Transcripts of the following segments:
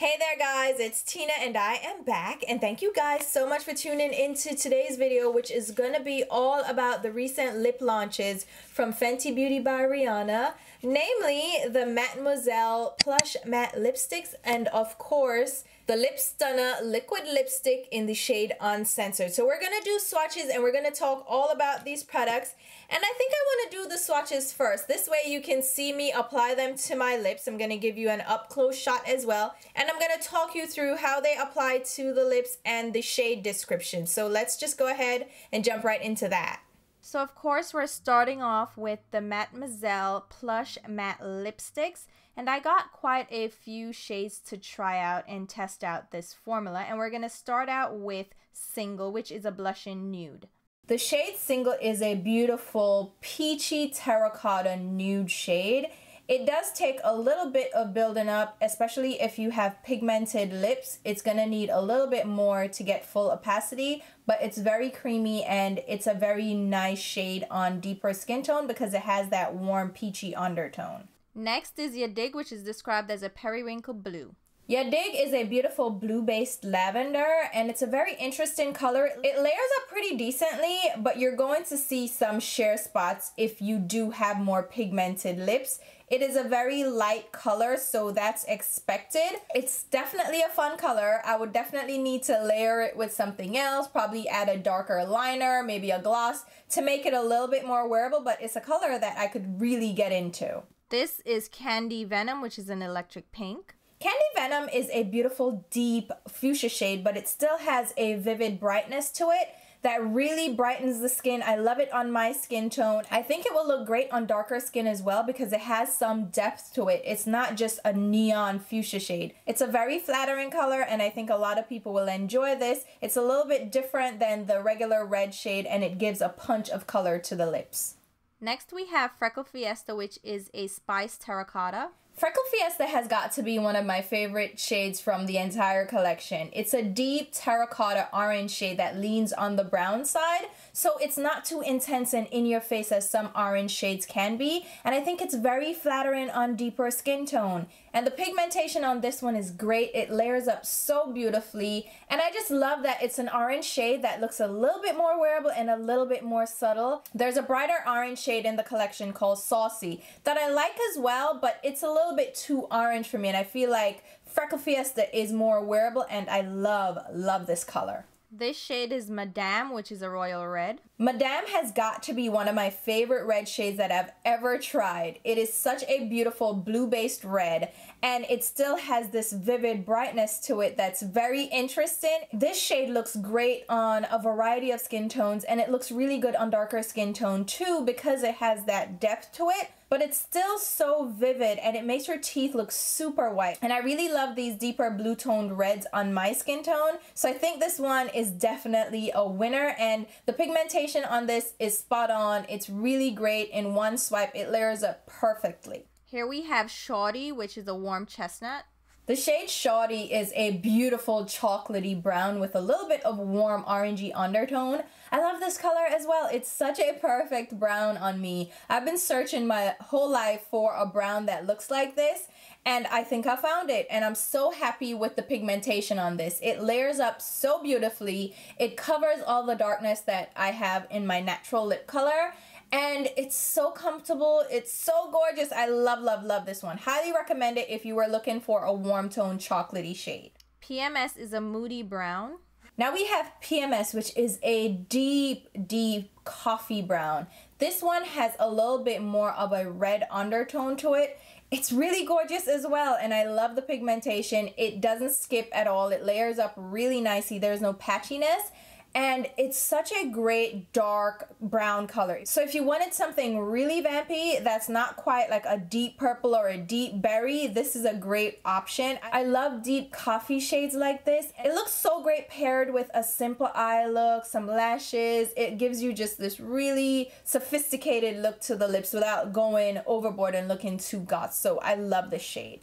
Hey there guys, it's Tina and I am back and thank you guys so much for tuning into today's video which is going to be all about the recent lip launches from Fenty Beauty by Rihanna, namely the Mattemoiselle Plush Matte Lipsticks and of course the Lip Stunna Liquid Lipstick in the shade Uncensored. So we're going to do swatches and we're going to talk all about these products. And I think I want to do the swatches first. This way you can see me apply them to my lips. I'm going to give you an up close shot as well. And I'm going to talk you through how they apply to the lips and the shade description. So let's just go ahead and jump right into that. So of course we're starting off with the Mattemoiselle Plush Matte Lipsticks and I got quite a few shades to try out and test out this formula and we're going to start out with Single which is a blushing nude. The shade Single is a beautiful peachy terracotta nude shade it does take a little bit of building up, especially if you have pigmented lips. It's gonna need a little bit more to get full opacity, but it's very creamy and it's a very nice shade on deeper skin tone because it has that warm peachy undertone. Next is Ya Dig, which is described as a periwinkle blue. Ya Dig is a beautiful blue-based lavender and it's a very interesting color. It layers up pretty decently, but you're going to see some sheer spots if you do have more pigmented lips. It is a very light color, so that's expected. It's definitely a fun color. I would definitely need to layer it with something else, probably add a darker liner, maybe a gloss to make it a little bit more wearable, but it's a color that I could really get into. This is Candy Venom, which is an electric pink. Candy Venom is a beautiful deep fuchsia shade, but it still has a vivid brightness to it that really brightens the skin. I love it on my skin tone. I think it will look great on darker skin as well because it has some depth to it. It's not just a neon fuchsia shade. It's a very flattering color and I think a lot of people will enjoy this. It's a little bit different than the regular red shade and it gives a punch of color to the lips. Next we have Freckle Fiesta which is a spice terracotta. Freckle Fiesta has got to be one of my favorite shades from the entire collection. It's a deep terracotta orange shade that leans on the brown side, so it's not too intense and in your face as some orange shades can be, and I think it's very flattering on deeper skin tone. And the pigmentation on this one is great. It layers up so beautifully, and I just love that it's an orange shade that looks a little bit more wearable and a little bit more subtle. There's a brighter orange shade in the collection called Saucy that I like as well, but it's a little bit too orange for me and I feel like Freckle Fiesta is more wearable and I love, love this color. This shade is Ma'Damn, which is a royal red. Ma'Damn has got to be one of my favorite red shades that I've ever tried. It is such a beautiful blue-based red, and it still has this vivid brightness to it that's very interesting. This shade looks great on a variety of skin tones, and it looks really good on darker skin tone too because it has that depth to it but it's still so vivid and it makes your teeth look super white. And I really love these deeper blue toned reds on my skin tone. So I think this one is definitely a winner and the pigmentation on this is spot on. It's really great in one swipe. It layers up perfectly. Here we have Shawty, which is a warm chestnut. The shade Shawty is a beautiful chocolatey brown with a little bit of warm orangey undertone. I love this color as well. It's such a perfect brown on me. I've been searching my whole life for a brown that looks like this and I think I found it and I'm so happy with the pigmentation on this. It layers up so beautifully. It covers all the darkness that I have in my natural lip color and it's so comfortable. It's so gorgeous. I love love love this one. Highly recommend it if you are looking for a warm tone chocolatey shade. Pms is a moody brown. Now we have pms which is a deep deep coffee brown. This one has a little bit more of a red undertone to it. It's really gorgeous as well and I love the pigmentation. It doesn't skip at all. It layers up really nicely. There's no patchiness and it's such a great dark brown color. So if you wanted something really vampy that's not quite like a deep purple or a deep berry, this is a great option. I love deep coffee shades like this. It looks so great paired with a simple eye look, some lashes. It gives you just this really sophisticated look to the lips without going overboard and looking too goth. So I love this shade.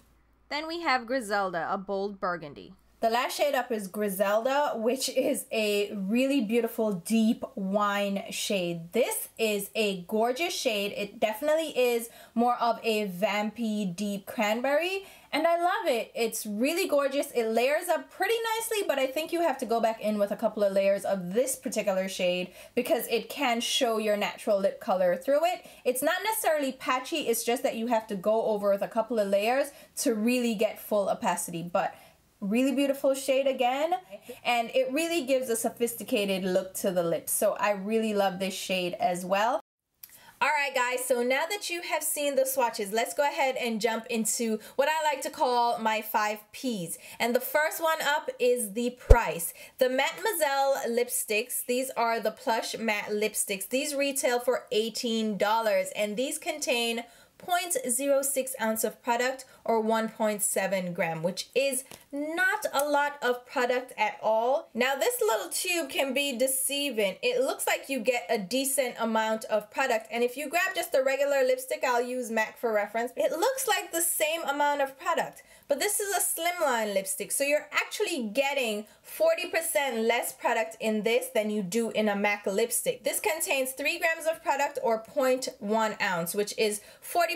Then we have Griselda, a bold burgundy. The last shade up is Griselda, which is a really beautiful deep wine shade. This is a gorgeous shade. It definitely is more of a vampy deep cranberry and I love it. It's really gorgeous. It layers up pretty nicely, but I think you have to go back in with a couple of layers of this particular shade because it can show your natural lip color through it. It's not necessarily patchy, it's just that you have to go over with a couple of layers to really get full opacity, but really beautiful shade again and it really gives a sophisticated look to the lips so I really love this shade as well Alright guys, so now that you have seen the swatches, let's go ahead and jump into what I like to call my five P's. And the first one up is the price. The Mattemoiselle lipsticks, these are the plush matte lipsticks. These retail for $18 and these contain 0.06 ounce of product or 1.7 gram, which is not a lot of product at all. Now this little tube can be deceiving. It looks like you get a decent amount of product and if you grab just a regular lipstick, I'll use MAC for reference, it looks like the same amount of product. But this is a slimline lipstick, so you're actually getting 40% less product in this than you do in a MAC lipstick. This contains 3 grams of product or 0.1 ounce, which is 40%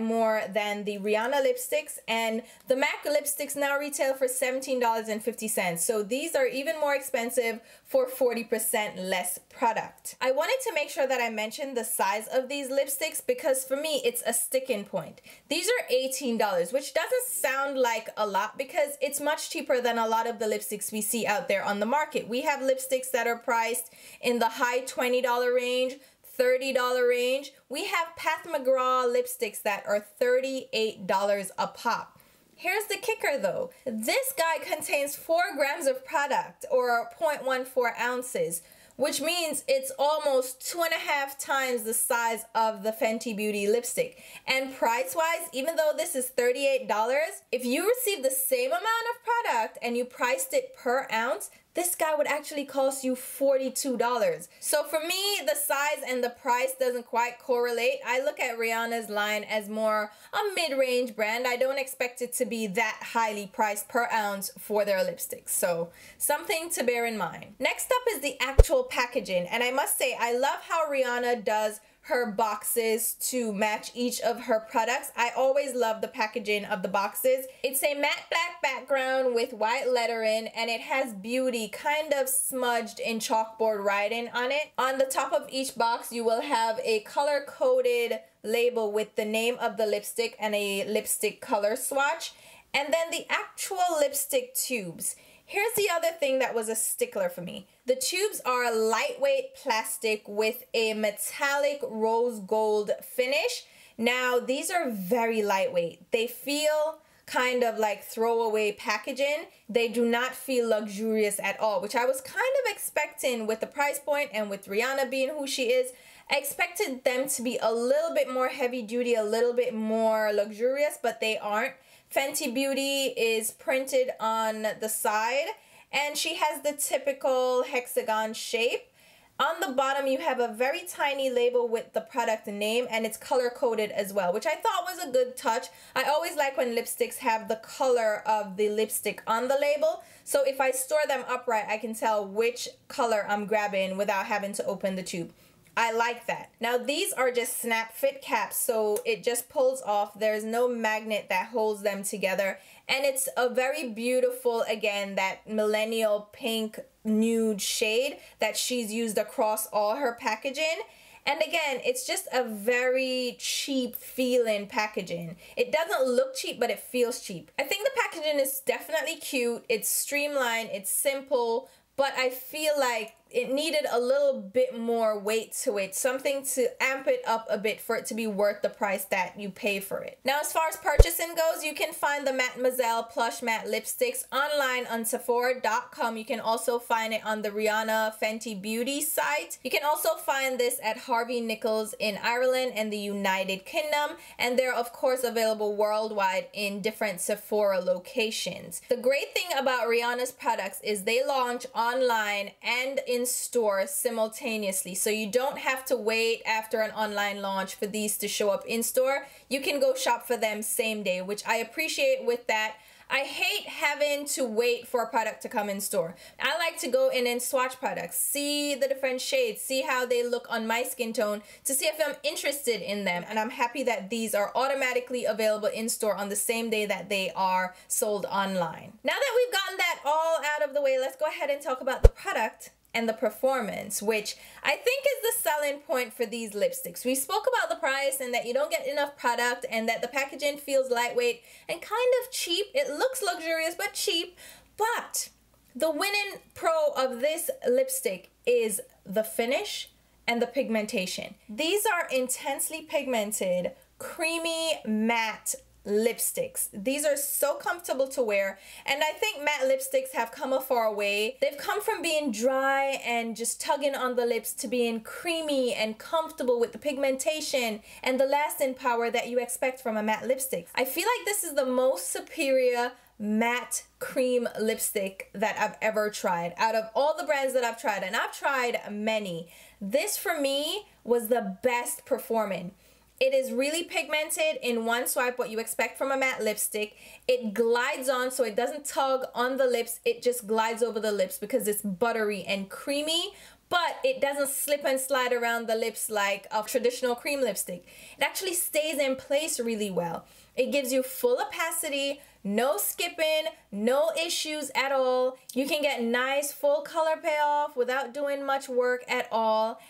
more than the Rihanna lipsticks. And the MAC lipsticks now retail for $17.50. So these are even more expensive for 40% less product. I wanted to make sure that I mentioned the size of these lipsticks because for me, it's a sticking point. These are $18, which doesn't sound like a lot because it's much cheaper than a lot of the lipsticks we see out there on the market. We have lipsticks that are priced in the high $20 range, $30 range. We have Pat McGrath lipsticks that are $38 a pop. Here's the kicker though. This guy contains 4 grams of product or 0.14 ounces, which means it's almost two and a half times the size of the Fenty Beauty lipstick. And price wise, even though this is $38, if you receive the same amount of product and you priced it per ounce, this guy would actually cost you $42. So for me, the size and the price doesn't quite correlate. I look at Rihanna's line as more a mid-range brand. I don't expect it to be that highly priced per ounce for their lipsticks. So something to bear in mind. Next up is the actual packaging. And I must say, I love how Rihanna does her boxes to match each of her products. I always love the packaging of the boxes. It's a matte black background with white lettering and it has beauty kind of smudged in chalkboard writing on it. On the top of each box you will have a color coded label with the name of the lipstick and a lipstick color swatch and then the actual lipstick tubes. Here's the other thing that was a stickler for me. The tubes are lightweight plastic with a metallic rose gold finish. Now, these are very lightweight. They feel kind of like throwaway packaging. They do not feel luxurious at all, which I was kind of expecting with the price point and with Rihanna being who she is. I expected them to be a little bit more heavy duty, a little bit more luxurious, but they aren't. Fenty Beauty is printed on the side and she has the typical hexagon shape. On the bottom, you have a very tiny label with the product name and it's color coded as well, which I thought was a good touch. I always like when lipsticks have the color of the lipstick on the label. So if I store them upright, I can tell which color I'm grabbing without having to open the tube. I like that. Now these are just snap fit caps so it just pulls off. There's no magnet that holds them together and it's a very beautiful again that millennial pink nude shade that she's used across all her packaging. And again, it's just a very cheap feeling packaging. It doesn't look cheap, but it feels cheap. I think the packaging is definitely cute. It's streamlined, it's simple, but I feel like it needed a little bit more weight to it, something to amp it up a bit for it to be worth the price that you pay for it. Now, as far as purchasing goes, you can find the Mattemoiselle Plush Matte Lipsticks online on Sephora.com. You can also find it on the Rihanna Fenty Beauty site. You can also find this at Harvey Nichols in Ireland and the United Kingdom, and they're of course available worldwide in different Sephora locations. The great thing about Rihanna's products is they launch online and store simultaneously. So you don't have to wait after an online launch for these to show up in store. You can go shop for them same day, which I appreciate with that. I hate having to wait for a product to come in store. I like to go in and swatch products, see the different shades, see how they look on my skin tone to see if I'm interested in them. And I'm happy that these are automatically available in store on the same day that they are sold online. Now that we've gotten that all out of the way, let's go ahead and talk about the product and the performance, which I think is the selling point for these lipsticks. We spoke about the price and that you don't get enough product and that the packaging feels lightweight and kind of cheap. It looks luxurious but cheap, but the winning pro of this lipstick is the finish and the pigmentation. These are intensely pigmented, creamy matte lipsticks. These are so comfortable to wear and I think matte lipsticks have come a far way. They've come from being dry and just tugging on the lips to being creamy and comfortable with the pigmentation and the lasting power that you expect from a matte lipstick. I feel like this is the most superior matte cream lipstick that I've ever tried out of all the brands that I've tried and I've tried many. This for me was the best performing. It is really pigmented in one swipe, what you expect from a matte lipstick. It glides on, so it doesn't tug on the lips. It just glides over the lips because it's buttery and creamy, but it doesn't slip and slide around the lips like a traditional cream lipstick. It actually stays in place really well. It gives you full opacity, no skipping, no issues at all. You can get nice full color payoff without doing much work at all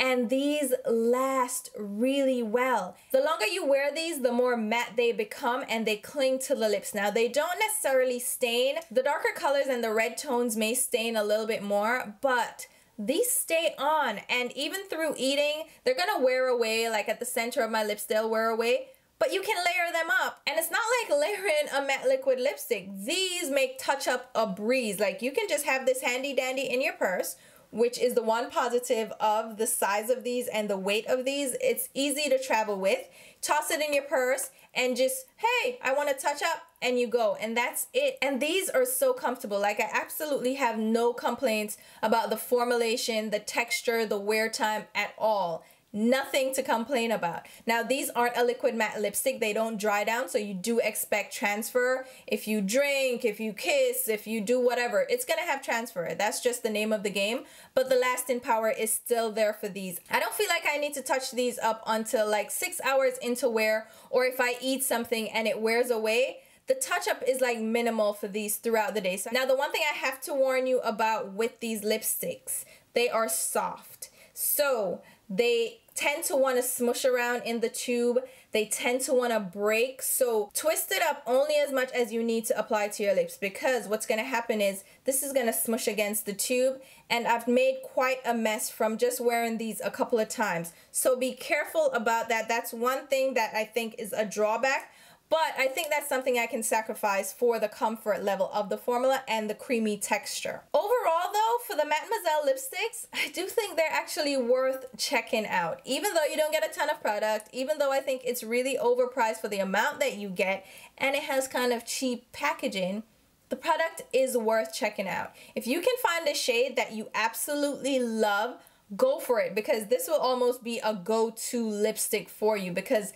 and these last really well. The longer you wear these, the more matte they become and they cling to the lips. Now, they don't necessarily stain. The darker colors and the red tones may stain a little bit more, but these stay on and even through eating, they're gonna wear away, like at the center of my lips, they'll wear away but you can layer them up. And it's not like layering a matte liquid lipstick. These make touch up a breeze. Like you can just have this handy dandy in your purse which is the one positive of the size of these and the weight of these. It's easy to travel with. Toss it in your purse and just, hey, I want to touch up and you go. And that's it. And these are so comfortable. Like I absolutely have no complaints about the formulation, the texture, the wear time at all. Nothing to complain about. Now, these aren't a liquid matte lipstick. They don't dry down, so you do expect transfer. If you drink, if you kiss, if you do whatever, it's gonna have transfer. That's just the name of the game, but the lasting power is still there for these. I don't feel like I need to touch these up until like six hours into wear, or if I eat something and it wears away, the touch up is like minimal for these throughout the day. So now the one thing I have to warn you about with these lipsticks, they are soft. So they tend to want to smush around in the tube. They tend to want to break. So twist it up only as much as you need to apply to your lips because what's going to happen is this is going to smush against the tube and I've made quite a mess from just wearing these a couple of times. So be careful about that. That's one thing that I think is a drawback but I think that's something I can sacrifice for the comfort level of the formula and the creamy texture. Overall though, for the Mattemoiselle lipsticks, I do think they're actually worth checking out. Even though you don't get a ton of product, even though I think it's really overpriced for the amount that you get, and it has kind of cheap packaging, the product is worth checking out. If you can find a shade that you absolutely love, go for it because this will almost be a go-to lipstick for you because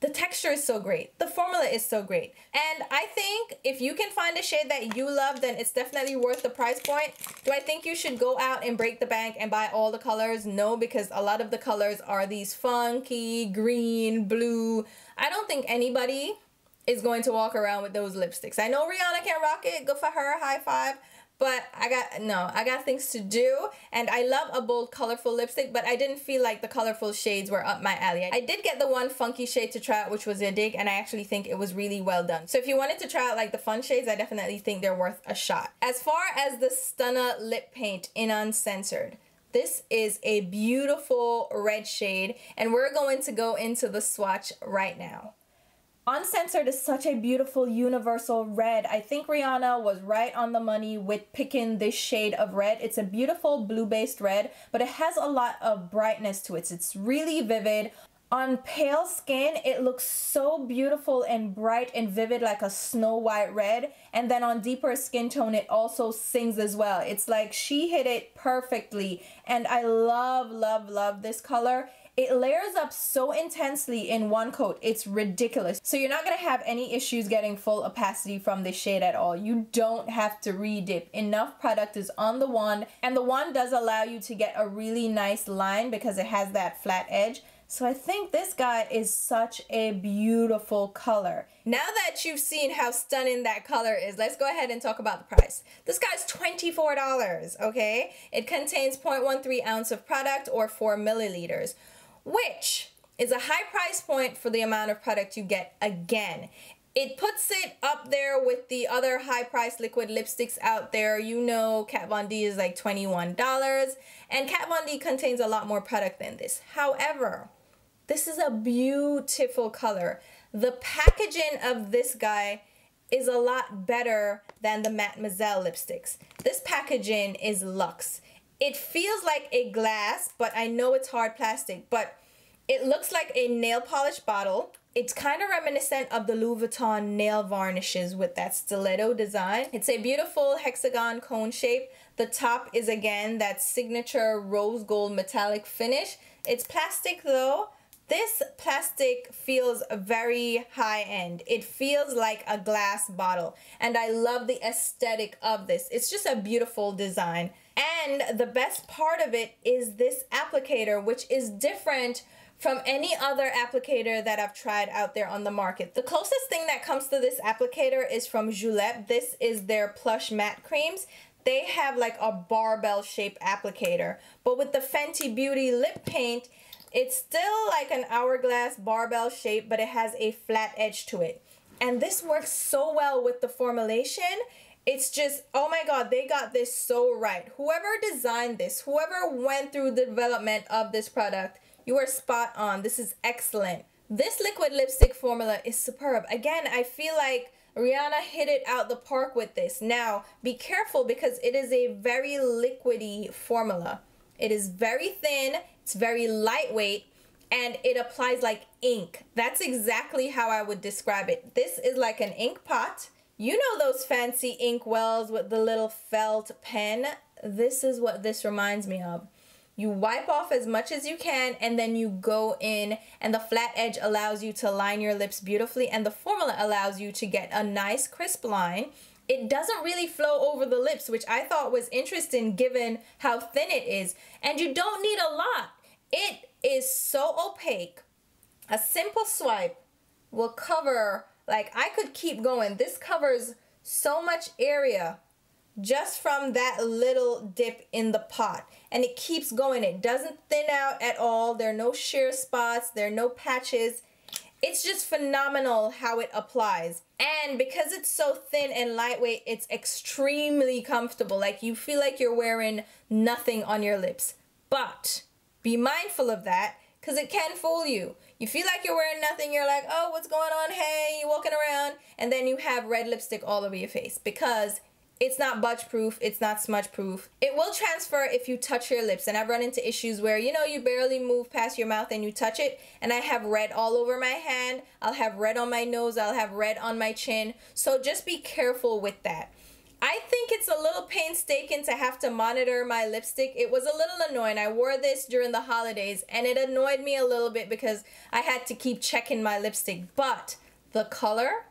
the texture is so great. The formula is so great. And I think if you can find a shade that you love, then it's definitely worth the price point. Do I think you should go out and break the bank and buy all the colors? No, because a lot of the colors are these funky, green, blue. I don't think anybody is going to walk around with those lipsticks. I know Rihanna can rock it. Good for her. High five but I got no I got things to do. And I love a bold colorful lipstick but I didn't feel like the colorful shades were up my alley. I did get the one funky shade to try out which was a dig and I actually think it was really well done. So if you wanted to try out like the fun shades I definitely think they're worth a shot. As far as the Stunna lip paint in uncensored this is a beautiful red shade and we're going to go into the swatch right now Uncensored is such a beautiful universal red. I think Rihanna was right on the money with picking this shade of red. It's a beautiful blue-based red, but it has a lot of brightness to it. It's really vivid. On pale skin, it looks so beautiful and bright and vivid like a snow white red. And then on deeper skin tone, it also sings as well. It's like she hit it perfectly. And I love, love, love this color. It layers up so intensely in one coat, it's ridiculous. So you're not gonna have any issues getting full opacity from this shade at all. You don't have to re-dip. Enough product is on the wand, and the wand does allow you to get a really nice line because it has that flat edge. So I think this guy is such a beautiful color. Now that you've seen how stunning that color is, let's go ahead and talk about the price. This guy's $24, okay? It contains 0.13 ounce of product or 4 milliliters, which is a high price point for the amount of product you get again. It puts it up there with the other high price liquid lipsticks out there. You know Kat Von D is like $21 and Kat Von D contains a lot more product than this. However, this is a beautiful color. The packaging of this guy is a lot better than the Mattemoiselle lipsticks. This packaging is luxe. It feels like a glass, but I know it's hard plastic, but it looks like a nail polish bottle. It's kind of reminiscent of the Louis Vuitton nail varnishes with that stiletto design. It's a beautiful hexagon cone shape. The top is again that signature rose gold metallic finish. It's plastic though, this plastic feels very high end. It feels like a glass bottle. And I love the aesthetic of this. It's just a beautiful design. And the best part of it is this applicator, which is different from any other applicator that I've tried out there on the market. The closest thing that comes to this applicator is from Julep. This is their plush matte creams. They have like a barbell shape applicator. But with the Fenty Beauty lip paint, it's still like an hourglass barbell shape, but it has a flat edge to it. And this works so well with the formulation. It's just, oh my God, they got this so right. Whoever designed this, whoever went through the development of this product, you are spot on. This is excellent. This liquid lipstick formula is superb. Again, I feel like Rihanna hit it out the park with this. Now, be careful because it is a very liquidy formula. It is very thin, it's very lightweight, and it applies like ink. That's exactly how I would describe it. This is like an ink pot. You know those fancy ink wells with the little felt pen? This is what this reminds me of. You wipe off as much as you can and then you go in and the flat edge allows you to line your lips beautifully and the formula allows you to get a nice crisp line it doesn't really flow over the lips, which I thought was interesting given how thin it is. And you don't need a lot. It is so opaque. A simple swipe will cover, like I could keep going. This covers so much area just from that little dip in the pot. And it keeps going. It doesn't thin out at all. There are no sheer spots. There are no patches. It's just phenomenal how it applies. And because it's so thin and lightweight, it's extremely comfortable. Like you feel like you're wearing nothing on your lips. But be mindful of that because it can fool you. You feel like you're wearing nothing, you're like, oh, what's going on? Hey, you're walking around, and then you have red lipstick all over your face because it's not budge proof, it's not smudge proof. It will transfer if you touch your lips and I've run into issues where you know you barely move past your mouth and you touch it and I have red all over my hand, I'll have red on my nose, I'll have red on my chin. So just be careful with that. I think it's a little painstaking to have to monitor my lipstick. It was a little annoying. I wore this during the holidays and it annoyed me a little bit because I had to keep checking my lipstick. But the color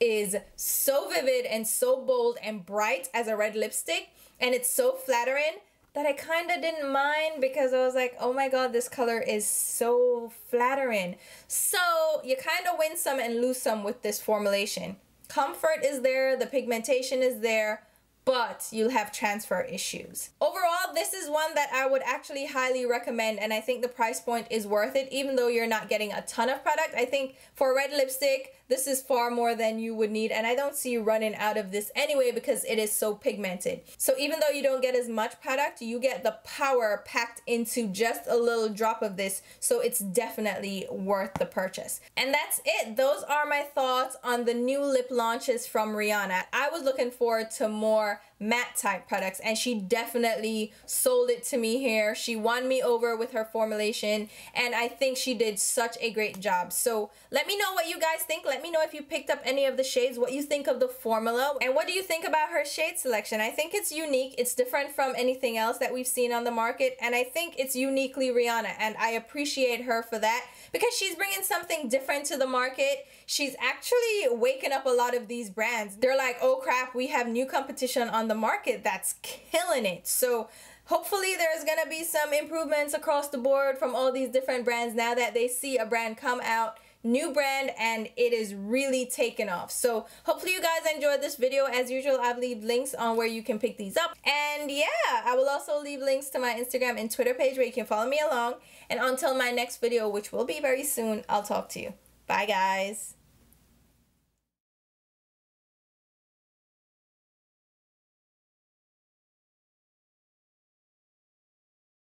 is so vivid and so bold and bright as a red lipstick and it's so flattering that I kind of didn't mind because I was like, oh my god, this color is so flattering. So you kind of win some and lose some with this formulation. Comfort is there, the pigmentation is there, but you'll have transfer issues. Overall, this is one that I would actually highly recommend and I think the price point is worth it even though you're not getting a ton of product. I think for red lipstick, this is far more than you would need and I don't see you running out of this anyway because it is so pigmented. So even though you don't get as much product, you get the power packed into just a little drop of this. So it's definitely worth the purchase. And that's it. Those are my thoughts on the new lip launches from Rihanna. I was looking forward to more matte type products and she definitely sold it to me here. She won me over with her formulation and I think she did such a great job. So let me know what you guys think. Let me know if you picked up any of the shades, what you think of the formula and what do you think about her shade selection. I think it's unique. It's different from anything else that we've seen on the market and I think it's uniquely Rihanna and I appreciate her for that because she's bringing something different to the market. She's actually waking up a lot of these brands. They're like, oh crap, we have new competition on the market that's killing it. So hopefully there's gonna be some improvements across the board from all these different brands now that they see a brand come out new brand and it is really taken off. So hopefully you guys enjoyed this video. As usual i'll leave links on where you can pick these up. And yeah i will also leave links to my instagram and twitter page where you can follow me along. And until my next video which will be very soon i'll talk to you. Bye guys